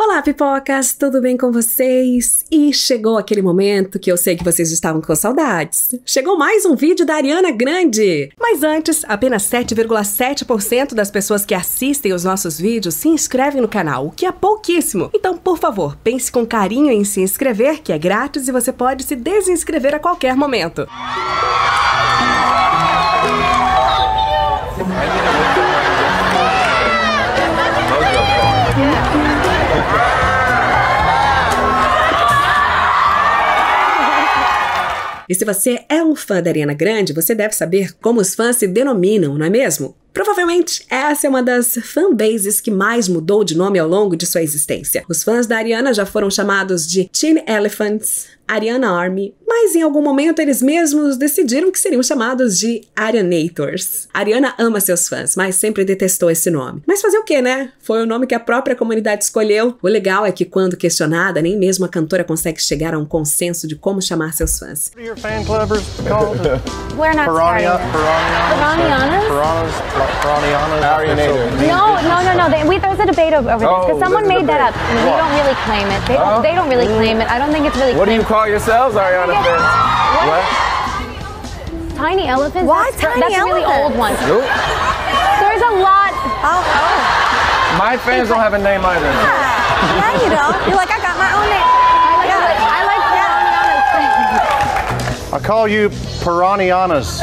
Olá, pipocas, tudo bem com vocês? E chegou aquele momento que eu sei que vocês estavam com saudades. Chegou mais um vídeo da Ariana Grande! Mas antes, apenas 7,7% das pessoas que assistem os nossos vídeos se inscrevem no canal, o que é pouquíssimo. Então, por favor, pense com carinho em se inscrever, que é grátis e você pode se desinscrever a qualquer momento. E se você é um fã da Ariana Grande, você deve saber como os fãs se denominam, não é mesmo? Provavelmente essa é uma das fanbases que mais mudou de nome ao longo de sua existência. Os fãs da Ariana já foram chamados de Teen Elephants, Ariana Army, mas em algum momento eles mesmos decidiram que seriam chamados de Arianators. Ariana ama seus fãs, mas sempre detestou esse nome. Mas fazer o que, né? Foi o nome que a própria comunidade escolheu. O legal é que, quando questionada, nem mesmo a cantora consegue chegar a um consenso de como chamar seus fãs. Not Piranha, starting. Piranianas? Piranhanas? Piranianas? Arianator. No, no, no, no. They, we, there's a debate over, over this Oh, because someone made that up. debate. We What? don't really claim it. They don't. Oh. They don't really claim it. I don't think it's really. What do you call yourselves, Ariana What? fans? What? Tiny elephants. Why that's, tiny That's a really old one. Nope. There's a lot. Oh, oh. My fans don't have a name either. Yeah, you don't. You're like, I got my own name. I like. Yeah. I like Piranhanas. I call you Piranianas.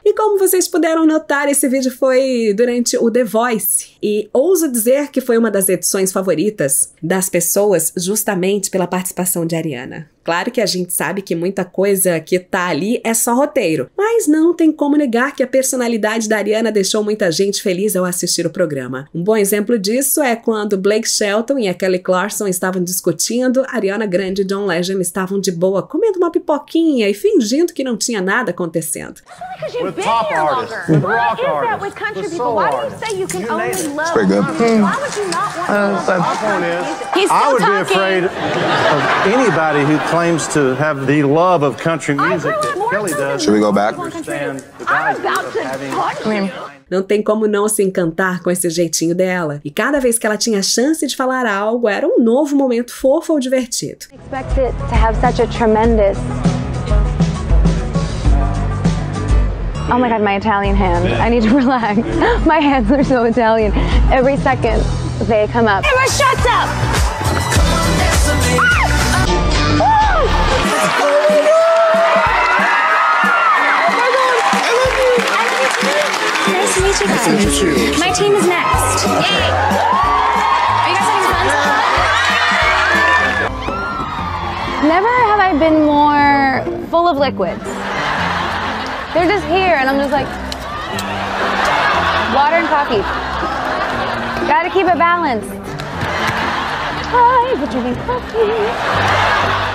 Como vocês puderam notar, esse vídeo foi durante o The Voice. E ouso dizer que foi uma das edições favoritas das pessoas, justamente pela participação de Ariana. Claro que a gente sabe que muita coisa que tá ali é só roteiro, mas não tem como negar que a personalidade da Ariana deixou muita gente feliz ao assistir o programa. Um bom exemplo disso é quando Blake Shelton e a Kelly Clarkson estavam discutindo, Ariana Grande e John Legend estavam de boa comendo uma pipoquinha e fingindo que não tinha nada acontecendo. With top artists, with rock artists, with country people? Why do you artists. say you can You only name it. love pretty good. country? Why would you not want to love I would be afraid of anybody who claims to have the love of country I music that more Kelly does. Should we go back? Não tem como não se encantar com esse jeitinho dela. E cada vez que ela tinha chance de falar algo, era um novo momento fofo ou divertido. Expect it to have such a tremendous. Oh my god, my Italian hand. I need to relax. My hands are so Italian. Every second they come up. Emma, shut up! Nice to meet you guys. My team is next. Yay! Are you guys having fun? Never have I been more full of liquids. They're just here, and I'm just like water and coffee. Gotta keep it balanced. Hi, but drinking coffee.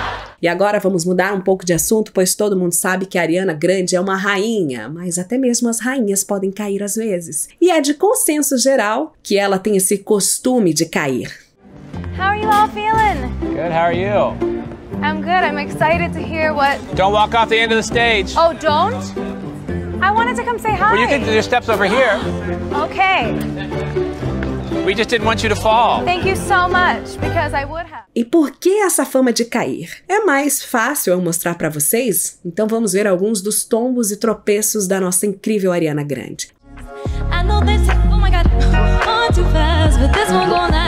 E agora vamos mudar um pouco de assunto, pois todo mundo sabe que a Ariana Grande é uma rainha, mas até mesmo as rainhas podem cair às vezes. E é de consenso geral que ela tem esse costume de cair. How are you all feeling? Good, how are you? I'm good. I'm excited to hear what. Don't walk off the end of the stage. Oh, don't? I wanted to come say hi. Well, you can, there's steps over here. Okay. We just didn't want you to fall. Thank you so much because I would have. E por que essa fama de cair? É mais fácil eu mostrar pra vocês? Então vamos ver alguns dos tombos e tropeços da nossa incrível Ariana Grande. I know say, oh my god, on too fast, but this.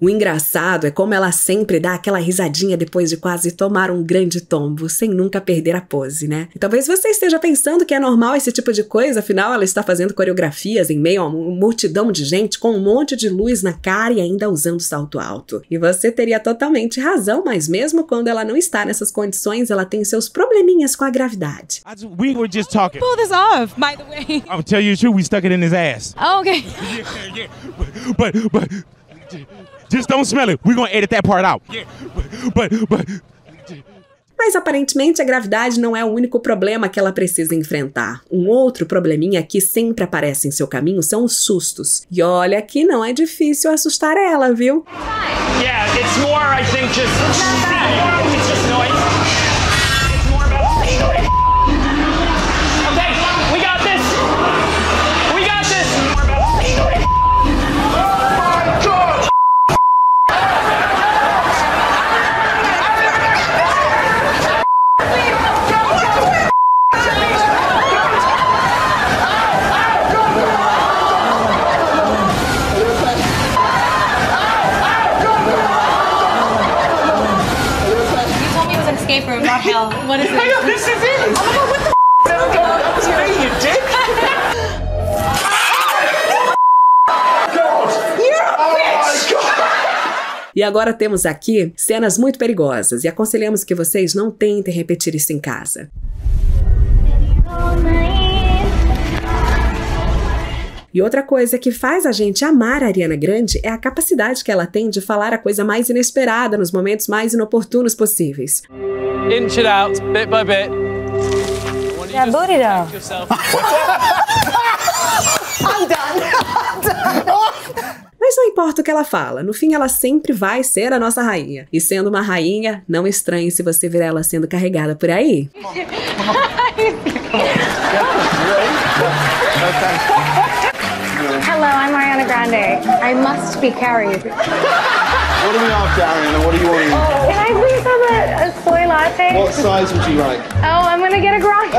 O engraçado é como ela sempre dá aquela risadinha depois de quase tomar um grande tombo, sem nunca perder a pose, né? E talvez você esteja pensando que é normal esse tipo de coisa, afinal ela está fazendo coreografias em meio a uma multidão de gente com um monte de luz na cara e ainda usando salto alto. E você teria totalmente razão, mas mesmo quando ela não está nessas condições, ela tem seus probleminhas com a gravidade. I just, we were just talking. Pull this off, by the way. I'm gonna tell you the truth. We stuck it in his ass. Oh, okay. Yeah, yeah. But, but Just don't smell it. We're gonna edit that part out. But but Mas aparentemente a gravidade não é o único problema que ela precisa enfrentar. Um outro probleminha que sempre aparece em seu caminho são os sustos. E olha que não é difícil assustar ela, viu? Yeah, it's more, I think, just. What is it? This is it. Oh my god, what the f? Me, you dick. A bitch. E agora temos aqui cenas muito perigosas e aconselhamos que vocês não tentem repetir isso em casa. E outra coisa que faz a gente amar a Ariana Grande é a capacidade que ela tem de falar a coisa mais inesperada nos momentos mais inoportunos possíveis. Inch it out, bit by bit. Yeah, boot it up. Yourself. Mas não importa o que ela fala, no fim ela sempre vai ser a nossa rainha. E sendo uma rainha, não estranhe se você ver ela sendo carregada por aí. I must be carried. What are we after, Ariana? What are you wanting? Oh, can I please have a, a soy latte? What size would you like? Oh, I'm gonna get a grande.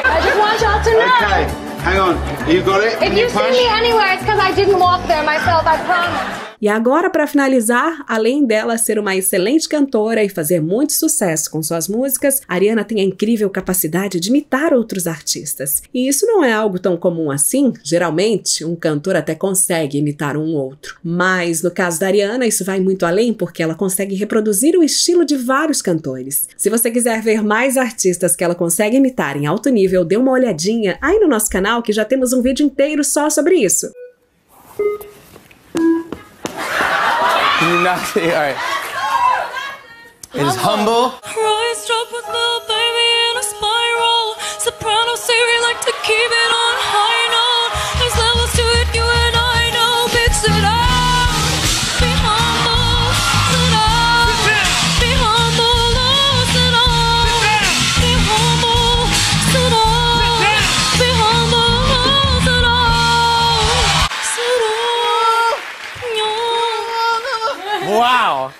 I just want y'all to know. Okay, hang on. You got it? If you see me anywhere, it's because I didn't walk there myself, I promise. E agora, para finalizar, além dela ser uma excelente cantora e fazer muito sucesso com suas músicas, Ariana tem a incrível capacidade de imitar outros artistas. E isso não é algo tão comum assim. Geralmente, um cantor até consegue imitar um outro. Mas no caso da Ariana, isso vai muito além porque ela consegue reproduzir o estilo de vários cantores. Se você quiser ver mais artistas que ela consegue imitar em alto nível, dê uma olhadinha aí no nosso canal que já temos um vídeo inteiro só sobre isso. Can you not see? All right. It is humble. With baby in a spiral. Soprano like to keep it on Wow.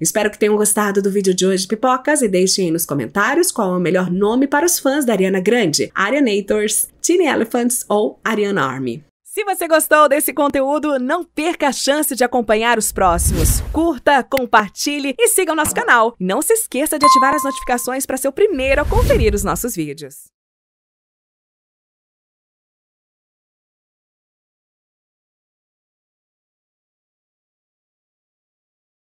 Espero que tenham gostado do vídeo de hoje, pipocas, e deixem aí nos comentários qual é o melhor nome para os fãs da Ariana Grande: Arianators, Teeny Elephants ou Ariana Army. Se você gostou desse conteúdo, não perca a chance de acompanhar os próximos. Curta, compartilhe e siga o nosso canal. Não se esqueça de ativar as notificações para ser o primeiro a conferir os nossos vídeos.